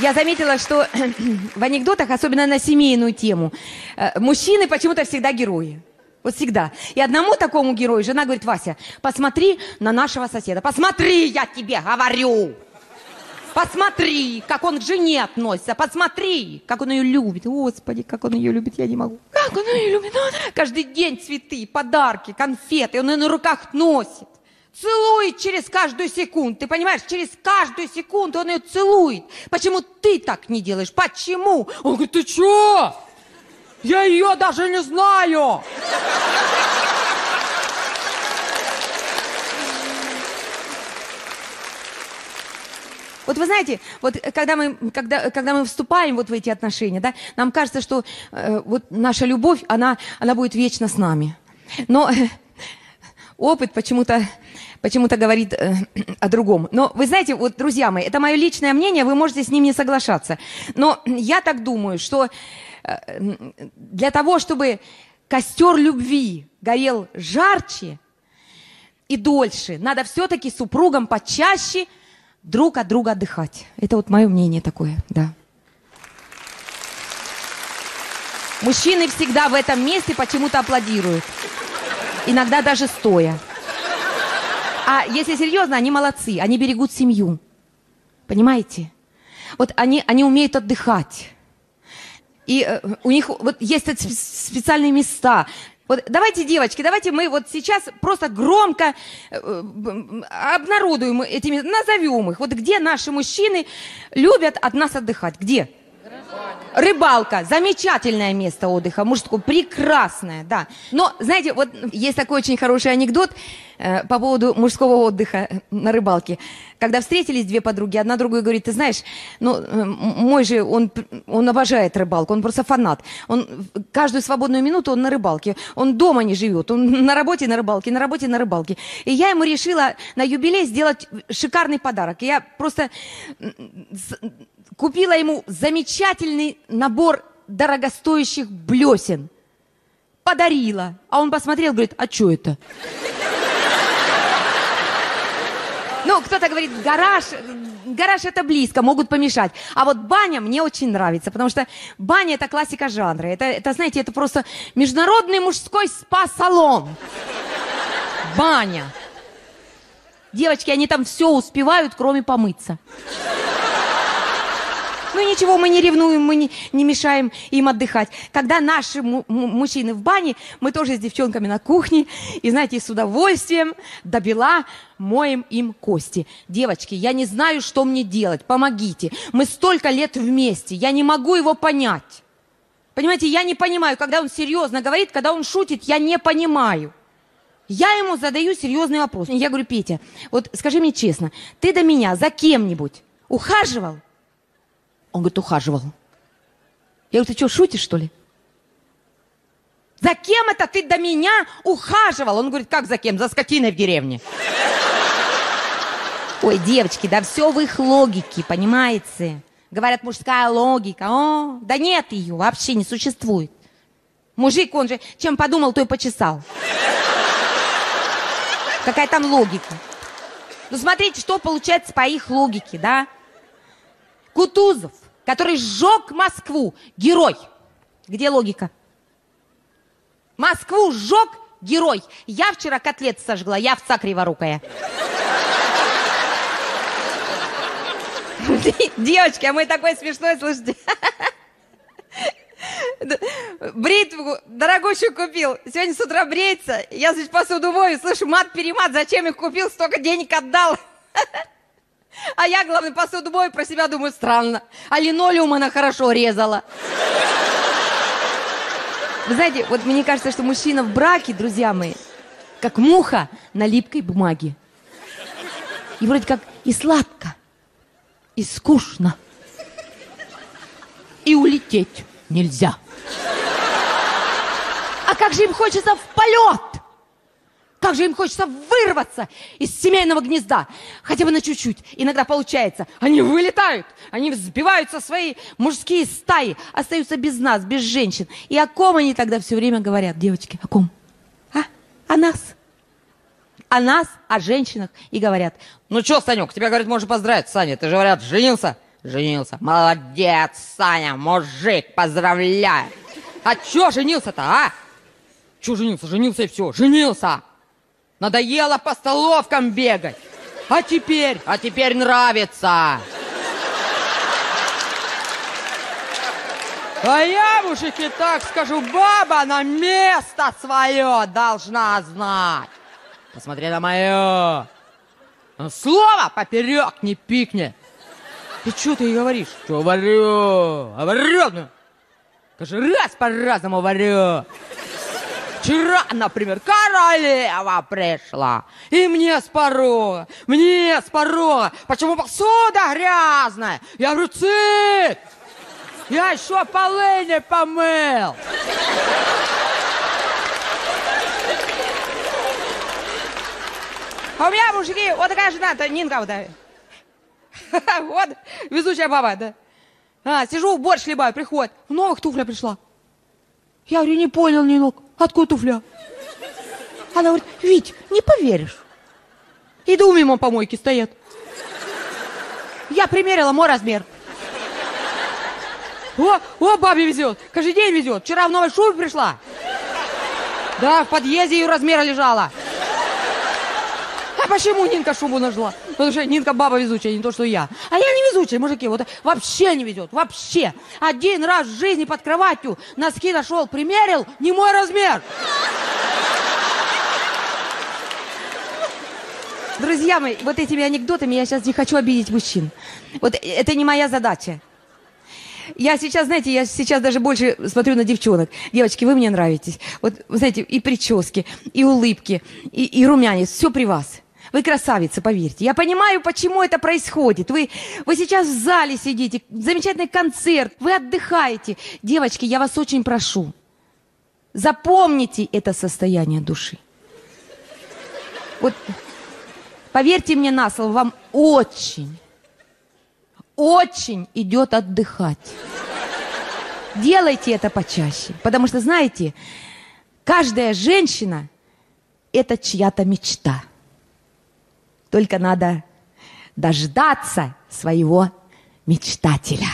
Я заметила, что в анекдотах, особенно на семейную тему, э, мужчины почему-то всегда герои. Вот всегда. И одному такому герою жена говорит, Вася, посмотри на нашего соседа. Посмотри, я тебе говорю. Посмотри, как он к жене относится. Посмотри, как он ее любит. Господи, как он ее любит, я не могу. Как он ее любит. Он каждый день цветы, подарки, конфеты. Он ее на руках носит. Целует через каждую секунду. Ты понимаешь, через каждую секунду он ее целует. Почему ты так не делаешь? Почему? Он говорит, ты что? Я ее даже не знаю. Вот вы знаете, вот когда мы, когда, когда мы вступаем вот в эти отношения, да, нам кажется, что э, вот наша любовь, она, она будет вечно с нами. Но э, опыт почему-то почему-то говорит э, о другом. Но вы знаете, вот, друзья мои, это мое личное мнение, вы можете с ним не соглашаться. Но я так думаю, что э, для того, чтобы костер любви горел жарче и дольше, надо все-таки супругам почаще друг от друга отдыхать. Это вот мое мнение такое, да. Мужчины всегда в этом месте почему-то аплодируют. Иногда даже стоя. А если серьезно, они молодцы, они берегут семью. Понимаете? Вот они, они умеют отдыхать. И э, у них вот есть специальные места. Вот давайте, девочки, давайте мы вот сейчас просто громко э, обнародуем этими, назовем их. Вот где наши мужчины любят от нас отдыхать? Где? Рыбалка, замечательное место отдыха, мужское, прекрасное, да. Но, знаете, вот есть такой очень хороший анекдот э, по поводу мужского отдыха на рыбалке. Когда встретились две подруги, одна другую говорит, ты знаешь, ну, э, мой же, он, он обожает рыбалку, он просто фанат. Он каждую свободную минуту он на рыбалке, он дома не живет, он на работе на рыбалке, на работе на рыбалке. И я ему решила на юбилей сделать шикарный подарок. Я просто купила ему замечательный набор дорогостоящих блесен. Подарила. А он посмотрел, говорит, а что это? Ну, кто-то говорит, гараж, гараж это близко, могут помешать. А вот баня мне очень нравится, потому что баня это классика жанра. Это, это знаете, это просто международный мужской спа-салон. Баня. Девочки, они там все успевают, кроме помыться. Ну ничего, мы не ревнуем, мы не, не мешаем им отдыхать. Когда наши мужчины в бане, мы тоже с девчонками на кухне, и знаете, с удовольствием до бела моем им кости. Девочки, я не знаю, что мне делать, помогите. Мы столько лет вместе, я не могу его понять. Понимаете, я не понимаю, когда он серьезно говорит, когда он шутит, я не понимаю. Я ему задаю серьезный вопрос. Я говорю, Петя, вот скажи мне честно, ты до меня за кем-нибудь ухаживал? Он говорит, ухаживал. Я говорю, ты что, шутишь, что ли? За кем это ты до меня ухаживал? Он говорит, как за кем? За скотиной в деревне. Ой, девочки, да все в их логике, понимаете? Говорят, мужская логика. О, да нет ее, вообще не существует. Мужик, он же, чем подумал, то и почесал. Какая там логика? Ну, смотрите, что получается по их логике, да? Кутузов, который сжег Москву, герой. Где логика? Москву сжег герой. Я вчера котлет сожгла, я овца криворукая. Девочки, а мы такой смешной, слушайте. Бритву дорогущую купил. Сегодня с утра бреется. Я, значит, посуду мою, слышу, мат-перемат. Зачем их купил? Столько денег отдал. А я, главное, посуду мою, про себя думаю, странно. А линолеум она хорошо резала. Вы знаете, вот мне кажется, что мужчина в браке, друзья мои, как муха на липкой бумаге. И вроде как и сладко, и скучно, и улететь нельзя. А как же им хочется в полет! Как же им хочется вырваться из семейного гнезда. Хотя бы на чуть-чуть. Иногда получается. Они вылетают. Они взбиваются в свои мужские стаи. Остаются без нас, без женщин. И о ком они тогда все время говорят, девочки? О ком? А? О нас. О нас, о женщинах. И говорят, ну что, Санек, тебя, говорят, можно поздравить. Саня, ты же, говорят, женился. женился. Молодец, Саня, мужик, поздравляю. А чё женился-то, а? Чё женился? Женился и все. Женился. Надоело по столовкам бегать. А теперь? А теперь нравится. А я, мужики, так скажу, баба на место свое должна знать. Посмотри на мое. Слово поперек не пикни. Ты что ты говоришь? Что говорю? Говорю, ну. Каждый раз по-разному варю. Вчера, например, королева пришла, и мне с порога, мне с порога, почему посуда грязная? Я говорю, цык, я еще полы не помыл. А у меня, мужики, вот такая жена, то Нинка вот. Вот, везучая баба, да. А, сижу, борщ хлебаю, приходит, в новых туфлях пришла. Я говорю, не понял, Нинок, откуда туфля? Она говорит, Вить, не поверишь. Иду мимо помойки, стоят. Я примерила мой размер. О, о, бабе везет, каждый день везет. Вчера в новой шубе пришла. Да, в подъезде ее размера лежала. А почему Нинка шубу нажила? Потому что Нинка баба везучая, не то, что я. А я не везучая, мужики, вот вообще не везет, вообще. Один раз в жизни под кроватью носки нашел, примерил, не мой размер. Друзья мои, вот этими анекдотами я сейчас не хочу обидеть мужчин. Вот это не моя задача. Я сейчас, знаете, я сейчас даже больше смотрю на девчонок. Девочки, вы мне нравитесь. Вот, знаете, и прически, и улыбки, и, и румянец, все при вас. Вы красавица, поверьте. Я понимаю, почему это происходит. Вы, вы сейчас в зале сидите, замечательный концерт, вы отдыхаете. Девочки, я вас очень прошу, запомните это состояние души. Вот поверьте мне на слово, вам очень, очень идет отдыхать. Делайте это почаще, потому что, знаете, каждая женщина – это чья-то мечта – только надо дождаться своего мечтателя.